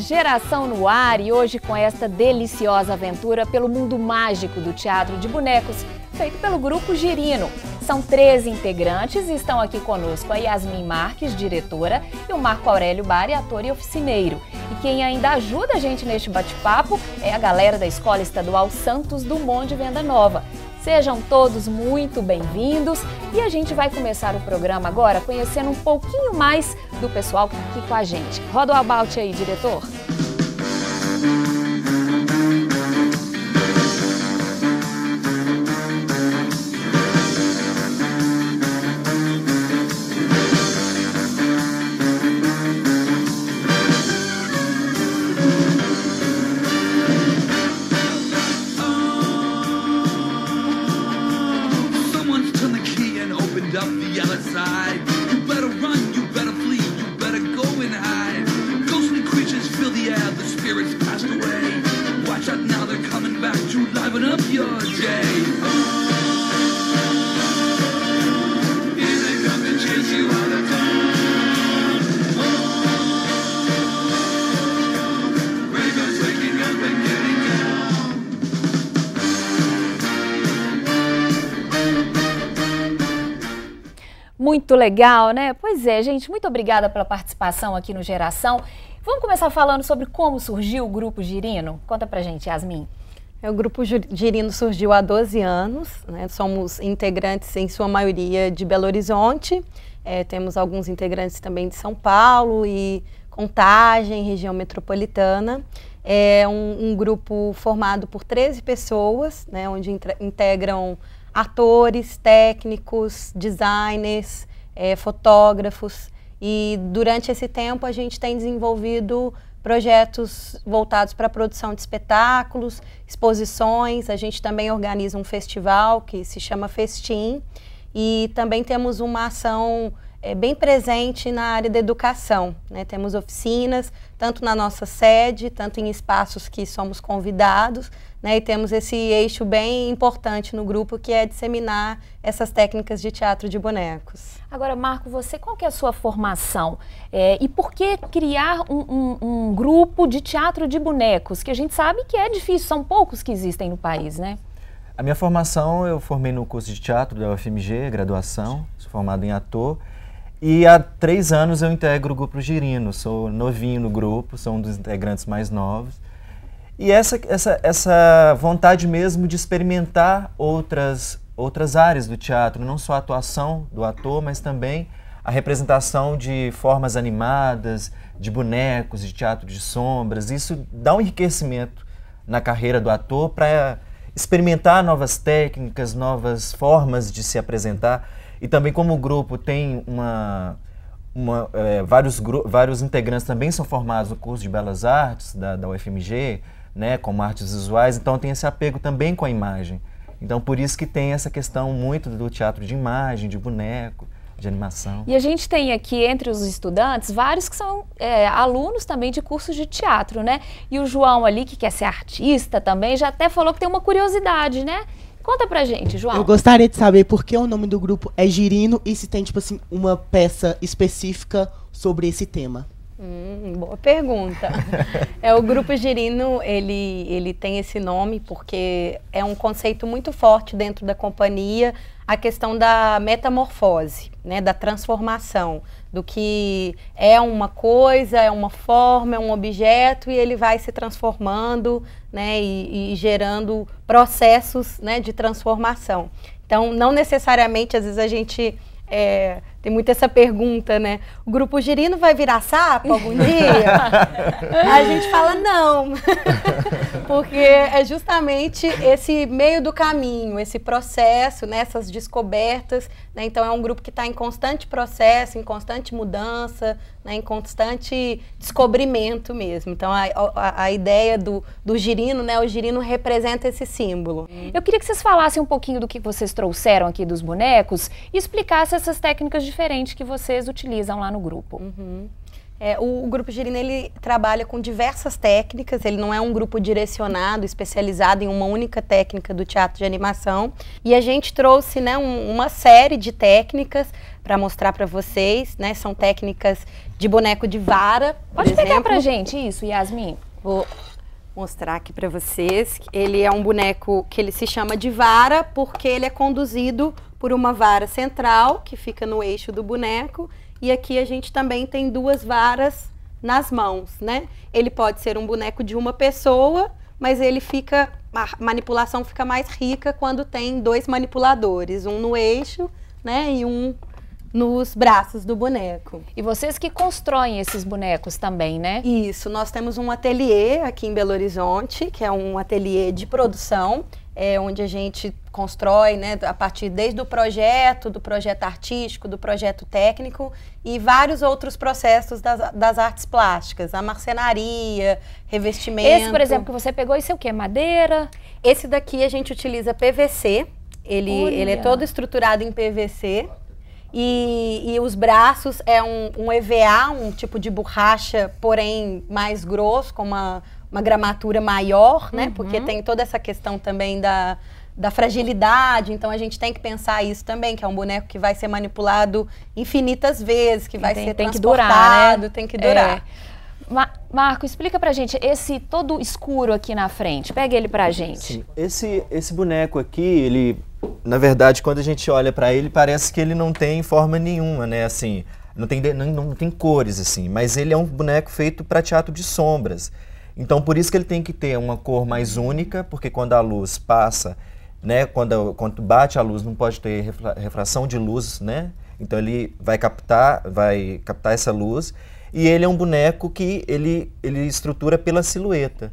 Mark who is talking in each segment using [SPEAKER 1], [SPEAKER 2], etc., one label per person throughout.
[SPEAKER 1] Geração no ar e hoje com esta deliciosa aventura pelo mundo mágico do teatro de bonecos, feito pelo grupo Girino. São 13 integrantes e estão aqui conosco a Yasmin Marques, diretora, e o Marco Aurélio Bari, ator e oficineiro. E quem ainda ajuda a gente neste bate-papo é a galera da Escola Estadual Santos Dumont de Venda Nova. Sejam todos muito bem-vindos e a gente vai começar o programa agora conhecendo um pouquinho mais do pessoal que está aqui com a gente. Roda o about aí, diretor.
[SPEAKER 2] end up the other side. You better run, you better flee, you better go and hide. Ghostly creatures fill the air, the spirits passed away. Watch out now, they're coming back to liven up your day.
[SPEAKER 1] Muito legal, né? Pois é, gente, muito obrigada pela participação aqui no Geração. Vamos começar falando sobre como surgiu o Grupo Girino? Conta pra gente, Yasmin.
[SPEAKER 3] É, o Grupo Girino surgiu há 12 anos, né? somos integrantes, em sua maioria, de Belo Horizonte, é, temos alguns integrantes também de São Paulo e Contagem, região metropolitana. É um, um grupo formado por 13 pessoas, né? onde integram atores, técnicos, designers, é, fotógrafos. E durante esse tempo a gente tem desenvolvido projetos voltados para a produção de espetáculos, exposições. A gente também organiza um festival que se chama Festim. E também temos uma ação é, bem presente na área da educação. Né? Temos oficinas, tanto na nossa sede, tanto em espaços que somos convidados, né? E temos esse eixo bem importante no grupo que é disseminar essas técnicas de teatro de bonecos.
[SPEAKER 1] Agora, Marco, você qual que é a sua formação? É, e por que criar um, um, um, grupo de teatro de bonecos? Que a gente sabe que é difícil, são poucos que existem no país, né?
[SPEAKER 4] A minha formação, eu formei no curso de teatro da UFMG, graduação, sou formado em ator. E há três anos eu integro o grupo Girino, sou novinho no grupo, sou um dos integrantes mais novos. E essa, essa, essa vontade mesmo de experimentar outras, outras áreas do teatro, não só a atuação do ator, mas também a representação de formas animadas, de bonecos, de teatro de sombras. Isso dá um enriquecimento na carreira do ator para experimentar novas técnicas, novas formas de se apresentar. E também como o grupo tem uma, uma é, vários, vários integrantes também são formados no curso de Belas Artes da, da UFMG, né, como artes visuais, então tem esse apego também com a imagem. Então por isso que tem essa questão muito do teatro de imagem, de boneco, de animação.
[SPEAKER 1] E a gente tem aqui entre os estudantes vários que são é, alunos também de cursos de teatro, né? E o João ali, que quer ser artista também, já até falou que tem uma curiosidade, né? Conta pra gente, João.
[SPEAKER 5] Eu gostaria de saber por que o nome do grupo é Girino e se tem, tipo assim, uma peça específica sobre esse tema.
[SPEAKER 3] Hum, boa pergunta. é o grupo Girino, ele ele tem esse nome porque é um conceito muito forte dentro da companhia, a questão da metamorfose, né, da transformação, do que é uma coisa, é uma forma, é um objeto e ele vai se transformando, né, e, e gerando processos, né, de transformação. Então, não necessariamente, às vezes a gente é, tem muito essa pergunta, né? O grupo girino vai virar sapo algum dia? a gente fala não. Porque é justamente esse meio do caminho, esse processo, né, essas descobertas. Né? Então, é um grupo que está em constante processo, em constante mudança, né, em constante descobrimento mesmo. Então, a, a, a, ideia do, do girino, né, o girino representa esse símbolo.
[SPEAKER 1] Eu queria que vocês falassem um pouquinho do que vocês trouxeram aqui dos bonecos e explicassem essas técnicas diferentes que vocês utilizam lá no grupo.
[SPEAKER 3] Uhum. É, o, o, Grupo Girino ele trabalha com diversas técnicas, ele não é um grupo direcionado, especializado em uma única técnica do teatro de animação. E a gente trouxe né, um, uma série de técnicas para mostrar para vocês, né? São técnicas de boneco de vara.
[SPEAKER 1] Pode pegar para gente isso, Yasmin.
[SPEAKER 3] Vou mostrar aqui para vocês. Ele é um boneco que ele se chama de vara porque ele é conduzido por uma vara central que fica no eixo do boneco e aqui a gente também tem duas varas nas mãos, né? Ele pode ser um boneco de uma pessoa, mas ele fica a manipulação fica mais rica quando tem dois manipuladores, um no eixo, né, e um nos braços do boneco.
[SPEAKER 1] E vocês que constroem esses bonecos também, né?
[SPEAKER 3] Isso, nós temos um ateliê aqui em Belo Horizonte, que é um ateliê de produção, é, onde a gente constrói, né, a partir desde o projeto, do projeto artístico, do projeto técnico e vários outros processos das, das artes plásticas, a marcenaria, revestimento.
[SPEAKER 1] Esse, por exemplo, que você pegou, esse é o quê? Madeira?
[SPEAKER 3] Esse daqui a gente utiliza PVC, ele, ele é todo estruturado em PVC. E, e os braços é um, um EVA, um tipo de borracha, porém mais grosso, com uma, uma gramatura maior, né? Uhum. Porque tem toda essa questão também da, da fragilidade, então a gente tem que pensar isso também, que é um boneco que vai ser manipulado infinitas vezes, que vai
[SPEAKER 1] tem,
[SPEAKER 3] ser
[SPEAKER 1] tem
[SPEAKER 3] transportado,
[SPEAKER 1] que durar, né?
[SPEAKER 3] tem que durar. É.
[SPEAKER 1] Ma Marco, explica pra gente esse todo escuro aqui na frente. Pega ele pra gente. Sim.
[SPEAKER 4] Esse, esse boneco aqui, ele na verdade, quando a gente olha para ele, parece que ele não tem forma nenhuma, né? Assim, não tem, não, não tem cores, assim. Mas ele é um boneco feito para teatro de sombras. Então, por isso que ele tem que ter uma cor mais única, porque quando a luz passa, né? Quando, quando bate a luz, não pode ter refração de luz, né? Então, ele vai captar, vai captar essa luz. E ele é um boneco que ele, ele estrutura pela silhueta.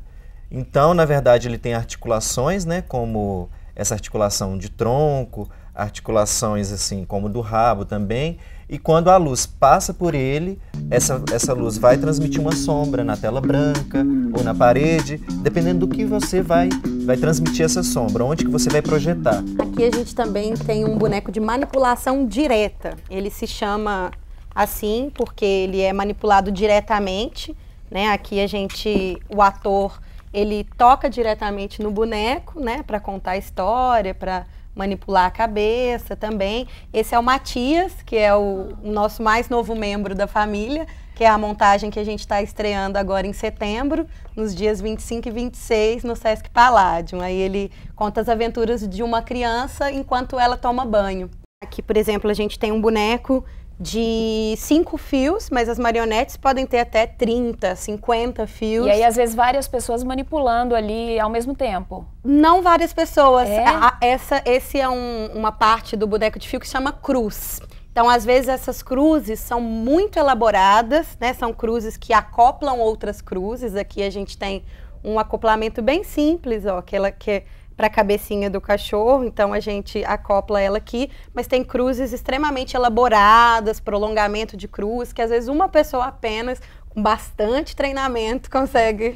[SPEAKER 4] Então, na verdade, ele tem articulações, né? Como essa articulação de tronco, articulações assim como do rabo também. E quando a luz passa por ele, essa, essa luz vai transmitir uma sombra na tela branca ou na parede, dependendo do que você vai, vai transmitir essa sombra, onde que você vai projetar.
[SPEAKER 3] Aqui a gente também tem um boneco de manipulação direta. Ele se chama assim porque ele é manipulado diretamente. Né? Aqui a gente, o ator ele toca diretamente no boneco, né, para contar a história, para manipular a cabeça também. Esse é o Matias, que é o, o nosso mais novo membro da família, que é a montagem que a gente está estreando agora em setembro, nos dias 25 e 26, no Sesc Palladium. Aí ele conta as aventuras de uma criança enquanto ela toma banho. Aqui, por exemplo, a gente tem um boneco de cinco fios, mas as marionetes podem ter até 30, 50 fios.
[SPEAKER 1] E aí, às vezes, várias pessoas manipulando ali ao mesmo tempo.
[SPEAKER 3] Não várias pessoas. É? A, essa, esse é um, uma parte do boneco de fio que chama cruz. Então, às vezes, essas cruzes são muito elaboradas, né? São cruzes que acoplam outras cruzes. Aqui a gente tem um acoplamento bem simples, ó, aquela que para a cabecinha do cachorro, então a gente acopla ela aqui, mas tem cruzes extremamente elaboradas, prolongamento de cruz, que às vezes uma pessoa apenas, com bastante treinamento, consegue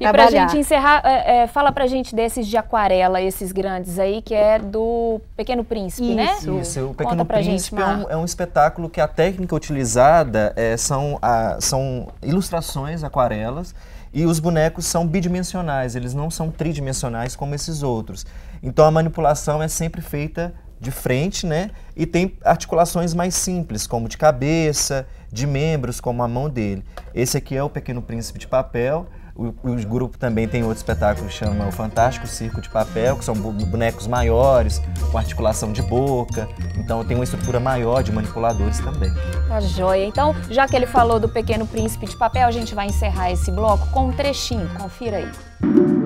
[SPEAKER 1] e para a gente encerrar, é, é, fala para gente desses de aquarela, esses grandes aí, que é do Pequeno Príncipe, né?
[SPEAKER 4] Isso. né? Isso, o Pequeno Príncipe gente, é, um, é, um, espetáculo que a técnica utilizada é, são, a, são ilustrações, aquarelas, e os bonecos são bidimensionais, eles não são tridimensionais como esses outros. Então a manipulação é sempre feita de frente, né? E tem articulações mais simples, como de cabeça, de membros, como a mão dele. Esse aqui é o Pequeno Príncipe de Papel. O, o, grupo também tem outro espetáculo que chama O Fantástico Circo de Papel, que são bonecos maiores, com articulação de boca. Então tem uma estrutura maior de manipuladores também.
[SPEAKER 1] Tá joia. Então, já que ele falou do Pequeno Príncipe de Papel, a gente vai encerrar esse bloco com um trechinho. Confira aí.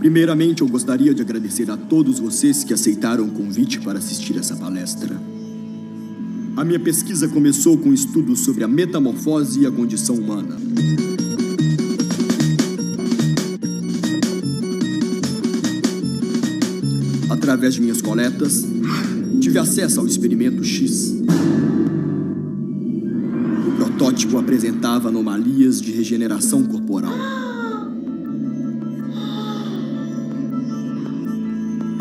[SPEAKER 6] Primeiramente, eu gostaria de agradecer a todos vocês que aceitaram o convite para assistir essa palestra. A minha pesquisa começou com estudos sobre a metamorfose e a condição humana. Através de minhas coletas, tive acesso ao experimento X. O protótipo apresentava anomalias de regeneração corporal.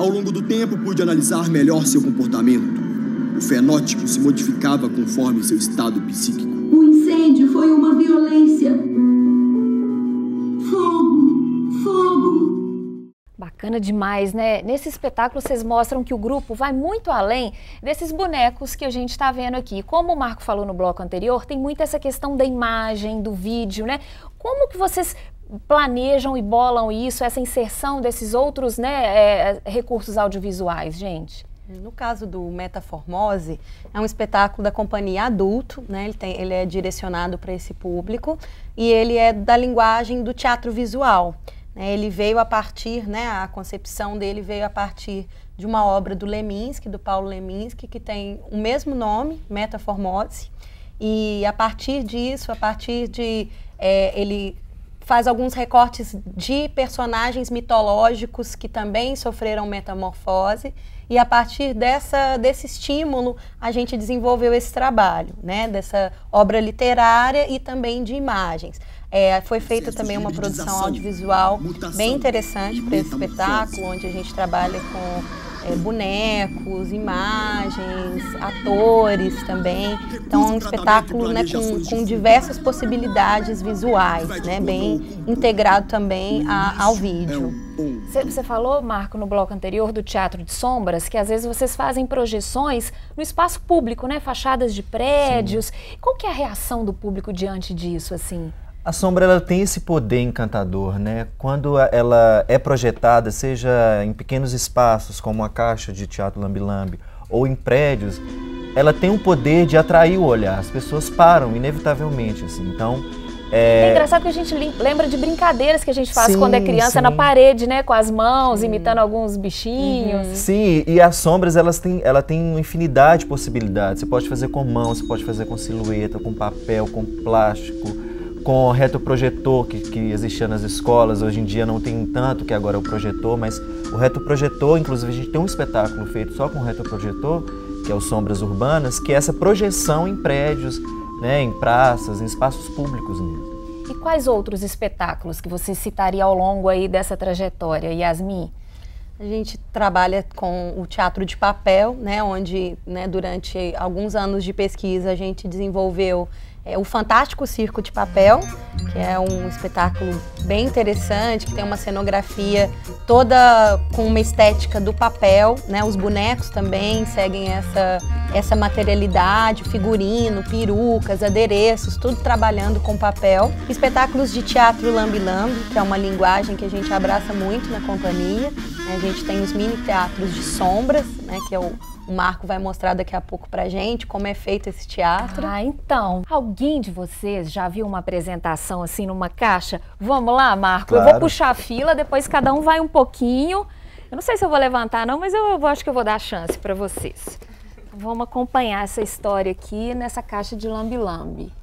[SPEAKER 6] Ao longo do tempo, pude analisar melhor seu comportamento. O fenótipo se modificava conforme seu estado psíquico.
[SPEAKER 7] O incêndio foi uma violência. Fogo, fogo.
[SPEAKER 1] Bacana demais, né? Nesse espetáculo vocês mostram que o grupo vai muito além desses bonecos que a gente está vendo aqui. Como o Marco falou no bloco anterior, tem muito essa questão da imagem, do vídeo, né? Como que vocês planejam e bolam isso, essa inserção desses outros né, é, recursos audiovisuais, gente?
[SPEAKER 3] No caso do Metaformose, é um espetáculo da companhia adulto, né? ele, tem, ele é direcionado para esse público e ele é da linguagem do teatro visual. Né? Ele veio a partir, né, a concepção dele veio a partir de uma obra do Leminski, do Paulo Leminski, que tem o mesmo nome, Metaformose, e a partir disso, a partir de é, ele faz alguns recortes de personagens mitológicos que também sofreram metamorfose e a partir dessa, desse estímulo a gente desenvolveu esse trabalho, né, dessa obra literária e também de imagens. É, foi feita também uma produção audiovisual bem interessante para esse espetáculo, onde a gente trabalha com é, bonecos, imagens, atores também. Então é um espetáculo né, com, com diversas possibilidades visuais, né, bem integrado também a, ao vídeo.
[SPEAKER 1] Você falou, Marco, no bloco anterior do Teatro de Sombras, que às vezes vocês fazem projeções no espaço público, né? Fachadas de prédios. Sim. Qual que é a reação do público diante disso, assim?
[SPEAKER 4] A sombra ela tem esse poder encantador, né? Quando ela é projetada, seja em pequenos espaços, como a caixa de teatro lambi-lambi, ou em prédios, ela tem um poder de atrair o olhar. As pessoas param, inevitavelmente, assim. Então,
[SPEAKER 1] é... é... engraçado que a gente lembra de brincadeiras que a gente faz sim, quando é criança sim. na parede, né? Com as mãos, sim. imitando alguns bichinhos. Uhum.
[SPEAKER 4] Sim, e as sombras, elas têm, ela tem uma infinidade de possibilidades. Você pode fazer com mão, você pode fazer com silhueta, com papel, com plástico com retroprojetor que, que existia nas escolas, hoje em dia não tem tanto, que agora é o projetor, mas o retroprojetor, inclusive a gente tem um espetáculo feito só com retroprojetor, que é o Sombras Urbanas, que é essa projeção em prédios, né, em praças, em espaços públicos mesmo.
[SPEAKER 1] E quais outros espetáculos que você citaria ao longo aí dessa trajetória, Yasmin?
[SPEAKER 3] A gente trabalha com o teatro de papel, né, onde né, durante alguns anos de pesquisa a gente desenvolveu é o Fantástico Circo de Papel, que é um espetáculo bem interessante, que tem uma cenografia toda com uma estética do papel, né? Os bonecos também seguem essa, essa materialidade, figurino, perucas, adereços, tudo trabalhando com papel. Espetáculos de teatro lambi-lambi, que é uma linguagem que a gente abraça muito na companhia. A gente tem os mini teatros de sombras, né? Que é o o Marco vai mostrar daqui a pouco pra gente como é feito esse teatro.
[SPEAKER 1] Ah, então. Alguém de vocês já viu uma apresentação assim numa caixa? Vamos lá, Marco. Claro. Eu vou puxar a fila, depois cada um vai um pouquinho. Eu não sei se eu vou levantar não, mas eu, eu acho que eu vou dar a chance para vocês. Vamos acompanhar essa história aqui nessa caixa de lambi-lambi.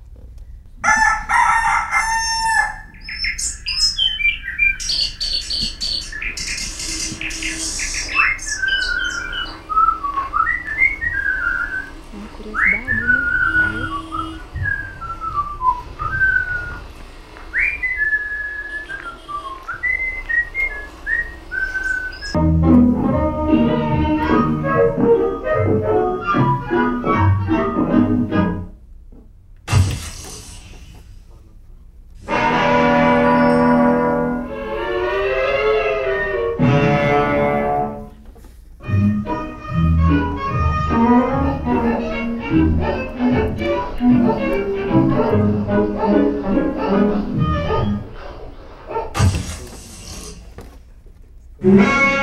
[SPEAKER 1] Mm-hmm.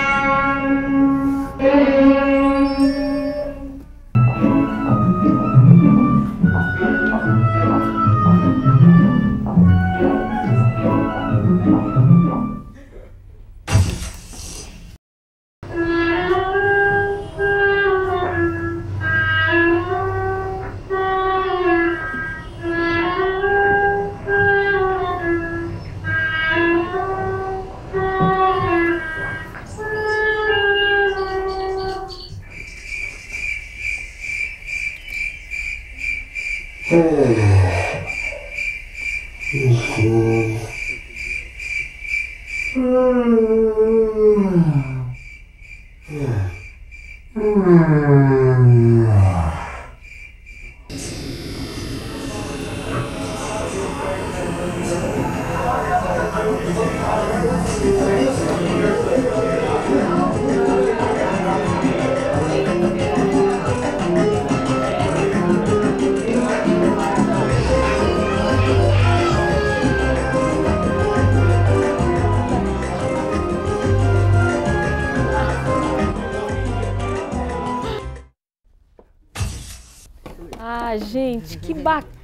[SPEAKER 1] and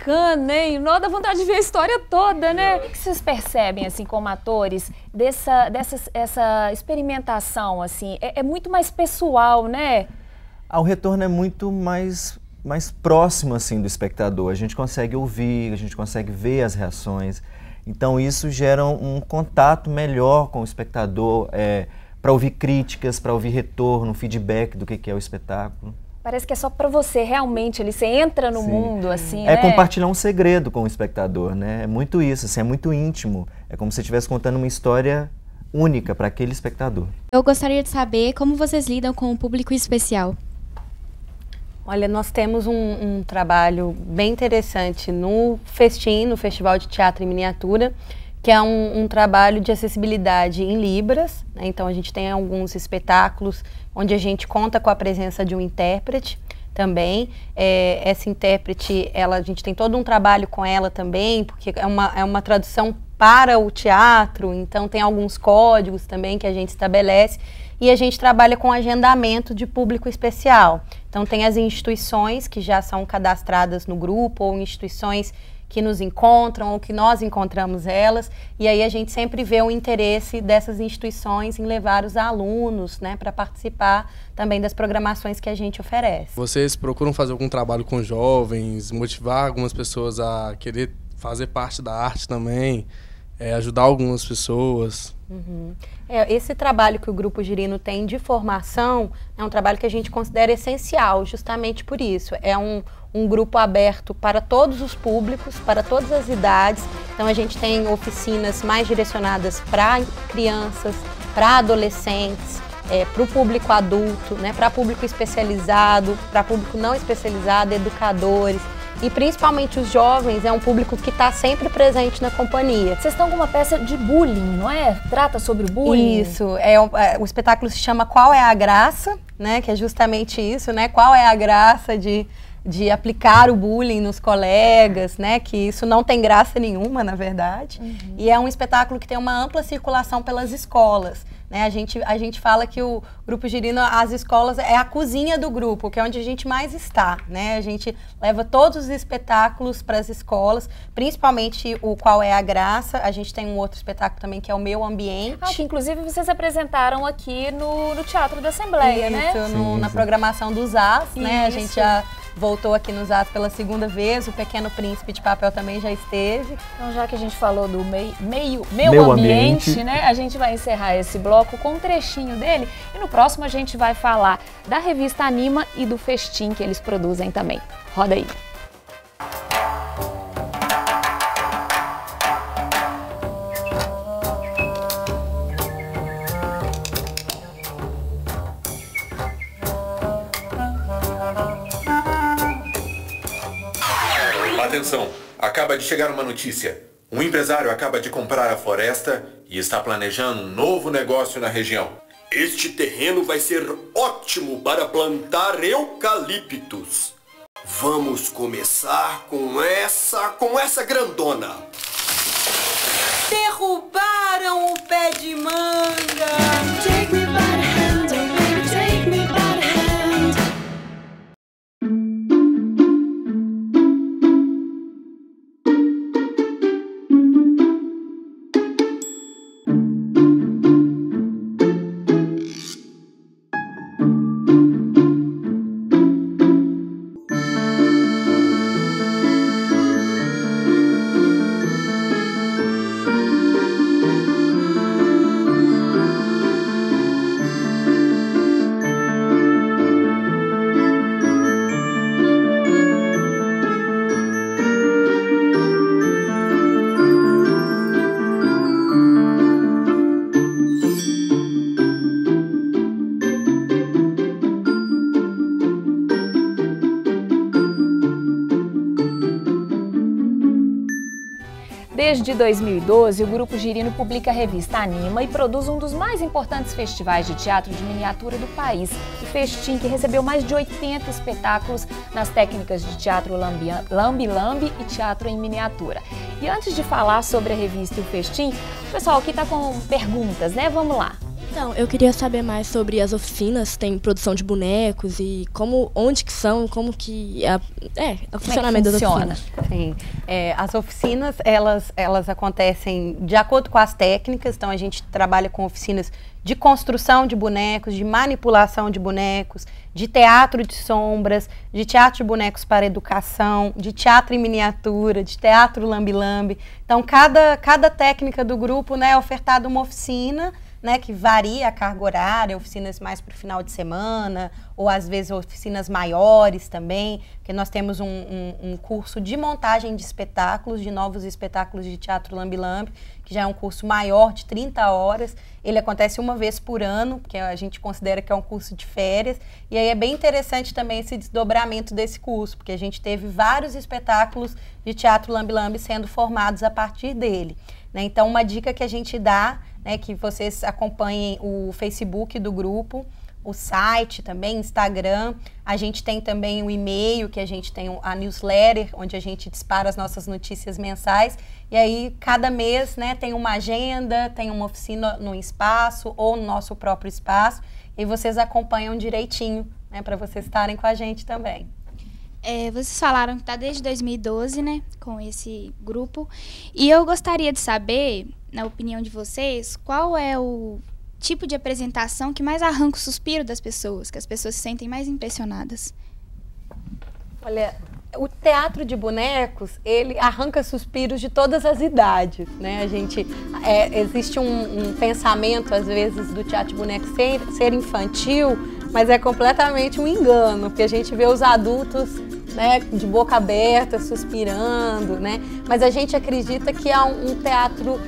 [SPEAKER 1] bacana, hein? Não dá vontade de ver a história toda, né? O que vocês percebem, assim, como atores, dessa, dessa essa experimentação, assim? É, é muito mais pessoal, né?
[SPEAKER 4] Ah, o retorno é muito mais, mais próximo, assim, do espectador. A gente consegue ouvir, a gente consegue ver as reações. Então, isso gera um, um contato melhor com o espectador, é, para ouvir críticas, para ouvir retorno, feedback do que, que é o espetáculo.
[SPEAKER 1] Parece que é só para você, realmente, ele você entra no
[SPEAKER 4] Sim.
[SPEAKER 1] mundo, assim,
[SPEAKER 4] É
[SPEAKER 1] né?
[SPEAKER 4] compartilhar um segredo com o espectador, né? É muito isso, assim, é muito íntimo. É como se você estivesse contando uma história única para aquele espectador.
[SPEAKER 8] Eu gostaria de saber como vocês lidam com o público especial.
[SPEAKER 3] Olha, nós temos um, um trabalho bem interessante no Festim, no Festival de Teatro em Miniatura, que é um, um trabalho de acessibilidade em Libras. né? Então, a gente tem alguns espetáculos onde a gente conta com a presença de um intérprete também. É, essa intérprete, ela, a gente tem todo um trabalho com ela também, porque é uma, é uma tradução para o teatro, então tem alguns códigos também que a gente estabelece. E a gente trabalha com agendamento de público especial. Então, tem as instituições que já são cadastradas no grupo, ou instituições que nos encontram ou que nós encontramos elas, e aí a gente sempre vê o interesse dessas instituições em levar os alunos né, para participar também das programações que a gente oferece.
[SPEAKER 9] Vocês procuram fazer algum trabalho com jovens, motivar algumas pessoas a querer fazer parte da arte também, é, ajudar algumas pessoas?
[SPEAKER 3] Uhum. É, esse trabalho que o Grupo Girino tem de formação é um trabalho que a gente considera essencial, justamente por isso. É um, um grupo aberto para todos os públicos, para todas as idades. Então a gente tem oficinas mais direcionadas para crianças, para adolescentes, é, para o público adulto, né, para público especializado, para público não especializado, educadores. E principalmente os jovens, é um público que está sempre presente na companhia.
[SPEAKER 1] Vocês estão com uma peça de bullying, não é? Trata sobre bullying.
[SPEAKER 3] Isso, é, o- é, o espetáculo se chama Qual é a Graça, né? Que é justamente isso, né? Qual é a graça de, de aplicar o bullying nos colegas, né? Que isso não tem graça nenhuma, na verdade. E é um espetáculo que tem uma ampla circulação pelas escolas. Né? A, gente, a gente fala que o Grupo Girino, as escolas, é a cozinha do grupo, que é onde a gente mais está. Né? A gente leva todos os espetáculos para as escolas, principalmente o Qual é a Graça. A gente tem um outro espetáculo também que é o Meu Ambiente.
[SPEAKER 1] Ah, que inclusive vocês apresentaram aqui no, no Teatro da Assembleia, né?
[SPEAKER 3] Isso, no-
[SPEAKER 4] Sim,
[SPEAKER 3] na programação dos As, né? A gente já voltou aqui nos As pela segunda vez, o Pequeno Príncipe de Papel também já esteve.
[SPEAKER 1] Então, já que a gente falou do meio, meio, meio,
[SPEAKER 4] Meio
[SPEAKER 1] ambiente,
[SPEAKER 4] ambiente.
[SPEAKER 1] né? A gente vai encerrar esse bloco com um trechinho dele e no próximo a gente vai falar da revista Anima e do festim que eles produzem também. Roda aí.
[SPEAKER 10] Atenção, acaba de chegar uma notícia. Um empresário acaba de comprar a floresta e está planejando um novo negócio na região.
[SPEAKER 11] Este terreno vai ser ótimo para plantar eucaliptos. Vamos começar com essa, com essa grandona.
[SPEAKER 7] Derrubaram o pé de manga.
[SPEAKER 1] Desde 2012, o Grupo Girino publica a revista Anima e produz um dos mais importantes festivais de teatro de miniatura do país, o Festim, que recebeu mais de 80 espetáculos nas técnicas de teatro lambi-lambi e teatro em miniatura. E antes de falar sobre a revista e o Festim, pessoal aqui está com perguntas, né? Vamos lá.
[SPEAKER 12] Então, eu queria saber mais sobre as oficinas, tem produção de bonecos e como, onde que são, como que é, é o funcionamento das
[SPEAKER 3] funciona?
[SPEAKER 12] oficinas.
[SPEAKER 3] Sim, é, as oficinas elas elas acontecem de acordo com as técnicas. Então a gente trabalha com oficinas de construção de bonecos, de manipulação de bonecos, de teatro de sombras, de teatro de bonecos para educação, de teatro em miniatura, de teatro lambi-lambi. Então cada cada técnica do grupo né, é ofertada uma oficina né, que varia a carga horária, oficinas mais para o final de semana, ou às vezes oficinas maiores também, porque nós temos um, um, um, curso de montagem de espetáculos, de novos espetáculos de teatro Lambi Lambi, que já é um curso maior, de 30 horas. Ele acontece uma vez por ano, porque a gente considera que é um curso de férias. E aí é bem interessante também esse desdobramento desse curso, porque a gente teve vários espetáculos de teatro Lambi Lambi sendo formados a partir dele. Né? Então, uma dica que a gente dá né, que vocês acompanhem o Facebook do grupo, o site também, Instagram. A gente tem também o e-mail, que a gente tem a newsletter, onde a gente dispara as nossas notícias mensais. E aí, cada mês, né, tem uma agenda, tem uma oficina no espaço ou no nosso próprio espaço. E vocês acompanham direitinho, né, para vocês estarem com a gente também.
[SPEAKER 8] É, vocês falaram que está desde 2012, né, com esse grupo. E eu gostaria de saber na opinião de vocês, qual é o tipo de apresentação que mais arranca o suspiro das pessoas, que as pessoas se sentem mais impressionadas?
[SPEAKER 3] Olha, o teatro de bonecos, ele arranca suspiros de todas as idades, né? A gente, é, existe um, um, pensamento, às vezes, do teatro de bonecos ser, ser infantil, mas é completamente um engano, porque a gente vê os adultos né, de boca aberta, suspirando, né? Mas a gente acredita que é um, um teatro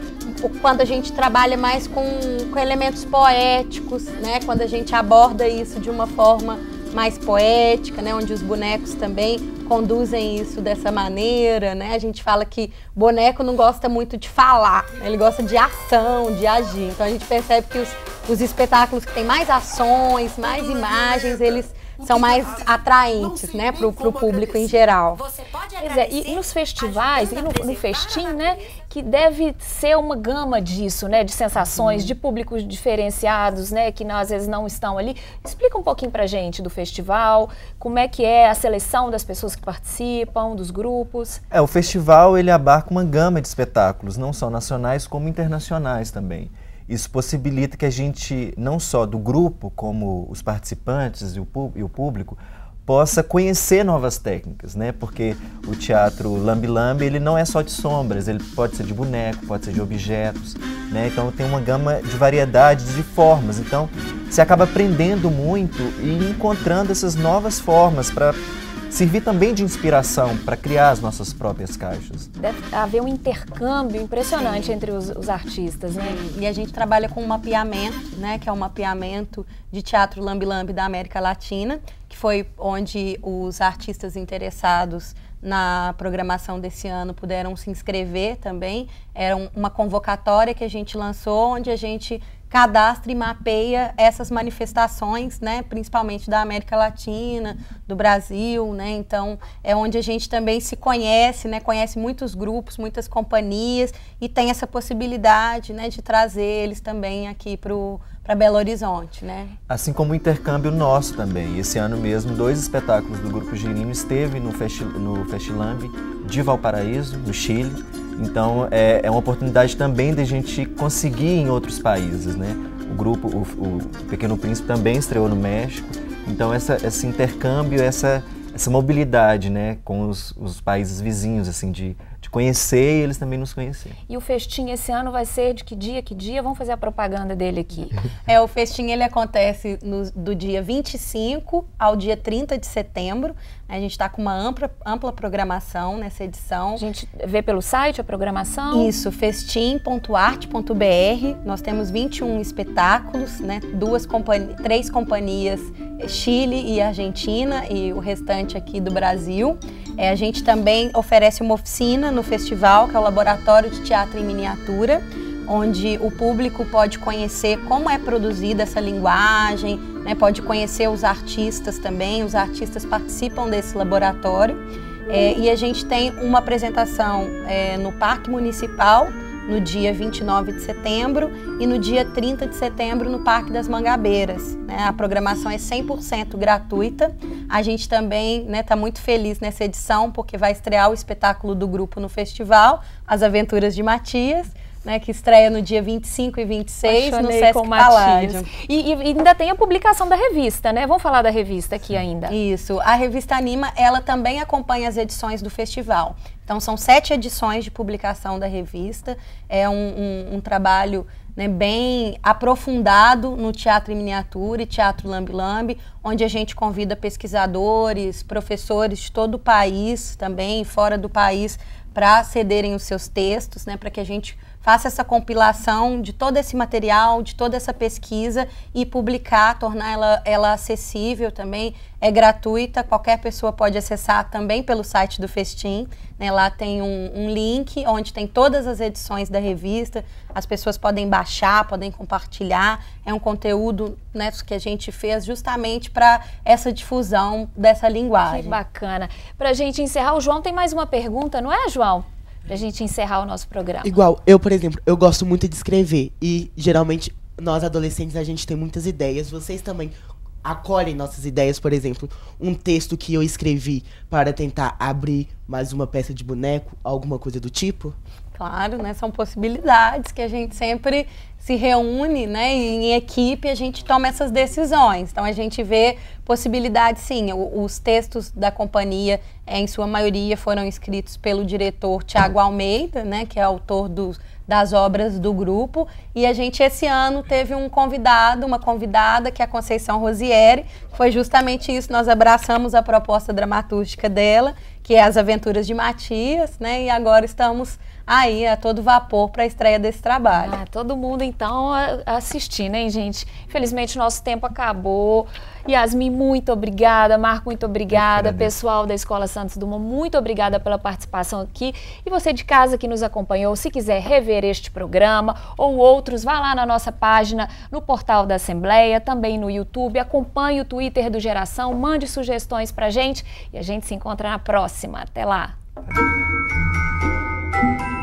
[SPEAKER 3] quando a gente trabalha mais com, com elementos poéticos, né? Quando a gente aborda isso de uma forma mais poética, né? Onde os bonecos também conduzem isso dessa maneira, né? A gente fala que boneco não gosta muito de falar, né? ele gosta de ação, de agir. Então a gente percebe que os, os espetáculos que têm mais ações, mais imagens, eles são mais atraentes, né, para o público em geral.
[SPEAKER 1] Pois é, e nos festivais, e no, no festim, né, que deve ser uma gama disso, né, de sensações, de públicos diferenciados, né, que às vezes não estão ali. Explica um pouquinho pra gente do festival, como é que é a seleção das pessoas que participam, dos grupos.
[SPEAKER 4] É, o festival ele abarca uma gama de espetáculos, não só nacionais como internacionais também. Isso possibilita que a gente, não só do grupo, como os participantes e o, público, possa conhecer novas técnicas, né? Porque o teatro lambi-lambi, ele não é só de sombras, ele pode ser de boneco, pode ser de objetos, né? Então tem uma gama de variedades de formas. Então você acaba aprendendo muito e encontrando essas novas formas para servir também de inspiração para criar as nossas próprias caixas.
[SPEAKER 1] Deve haver um intercâmbio impressionante Sim. entre os, os, artistas, né?
[SPEAKER 3] E a gente trabalha com um mapeamento, né, que é um mapeamento de teatro lambi-lambi da América Latina, que foi onde os artistas interessados na programação desse ano puderam se inscrever também. Era uma convocatória que a gente lançou, onde a gente cadastra e mapeia essas manifestações, né, principalmente da América Latina, do Brasil, né, então é onde a gente também se conhece, né, conhece muitos grupos, muitas companhias e tem essa possibilidade, né, de trazer eles também aqui para Belo Horizonte, né?
[SPEAKER 4] Assim como o intercâmbio nosso também. Esse ano mesmo, dois espetáculos do Grupo Girino esteve no, Festi no Festilamb de Valparaíso, no Chile, então é, é uma oportunidade também de a gente conseguir em outros países, né? O grupo, o, o Pequeno Príncipe também estreou no México. Então essa, esse intercâmbio, essa, essa mobilidade, né, com os, os países vizinhos, assim, de conhecer e eles também nos conhecer.
[SPEAKER 1] E o festim esse ano vai ser de que dia, que dia? Vamos fazer a propaganda dele aqui.
[SPEAKER 3] é, o festim ele acontece no, do dia 25 ao dia 30 de setembro. A gente está com uma ampla, ampla programação nessa edição.
[SPEAKER 1] A gente vê pelo site a programação?
[SPEAKER 3] Isso, festim.arte.br. Nós temos 21 espetáculos, né? Duas companhias, três companhias, Chile e Argentina, e o restante aqui do Brasil. É, a gente também oferece uma oficina no festival, que é o Laboratório de Teatro em Miniatura, onde o público pode conhecer como é produzida essa linguagem, né, pode conhecer os artistas também, os artistas participam desse laboratório. É, e a gente tem uma apresentação é, no Parque Municipal, no dia 29 de setembro e no dia 30 de setembro no Parque das Mangabeiras. Né? A programação é 100% gratuita. A gente também está né, tá muito feliz nessa edição porque vai estrear o espetáculo do grupo no festival, As Aventuras de Matias. Né, que estreia no dia 25 e 26
[SPEAKER 1] Apaixonei
[SPEAKER 3] no Sesc. Paládio.
[SPEAKER 1] E, e ainda tem a publicação da revista, né? Vamos falar da revista aqui ainda.
[SPEAKER 3] Isso. A revista Anima, ela também acompanha as edições do festival. Então, são sete edições de publicação da revista. É um, um, um trabalho né, bem aprofundado no teatro em miniatura e teatro lambi-lambi, onde a gente convida pesquisadores, professores de todo o país, também fora do país, para cederem os seus textos, né, para que a gente faça essa compilação de todo esse material, de toda essa pesquisa e publicar, tornar ela, ela acessível também. É gratuita, qualquer pessoa pode acessar também pelo site do Festim. Né? Lá tem um, um link onde tem todas as edições da revista. As pessoas podem baixar, podem compartilhar. É um conteúdo né, que a gente fez justamente para essa difusão dessa linguagem.
[SPEAKER 1] Que bacana. Para a gente encerrar, o João tem mais uma pergunta, não é, João? Pra gente encerrar o nosso programa.
[SPEAKER 5] Igual, eu, por exemplo, eu gosto muito de escrever. E geralmente, nós adolescentes, a gente tem muitas ideias. Vocês também acolhem nossas ideias, por exemplo, um texto que eu escrevi para tentar abrir mais uma peça de boneco, alguma coisa do tipo?
[SPEAKER 3] Claro, né? São possibilidades que a gente sempre se reúne, né? Em equipe a gente toma essas decisões. Então a gente vê possibilidades, sim. O- Os textos da companhia, eh, em sua maioria, foram escritos pelo diretor Tiago Almeida, né? Que é autor dos, das obras do grupo. E a gente esse ano teve um convidado, uma convidada, que é a Conceição Rosieri. Foi justamente isso. Nós abraçamos a proposta dramatúrgica dela, que é As Aventuras de Matias, né? E agora estamos aí a todo vapor para a estreia desse trabalho.
[SPEAKER 1] Ah, todo mundo então assistindo, hein, gente? Infelizmente o nosso tempo acabou. Yasmin, muito obrigada. Marco, muito obrigada. Pessoal da Escola Santos Dumont, muito obrigada pela participação aqui. E você de casa que nos acompanhou, se quiser rever este programa ou outros, vá lá na nossa página, no portal da Assembleia, também no YouTube. Acompanhe o Twitter do Geração, mande sugestões pra gente e a gente se encontra na próxima. Até lá. Thank you.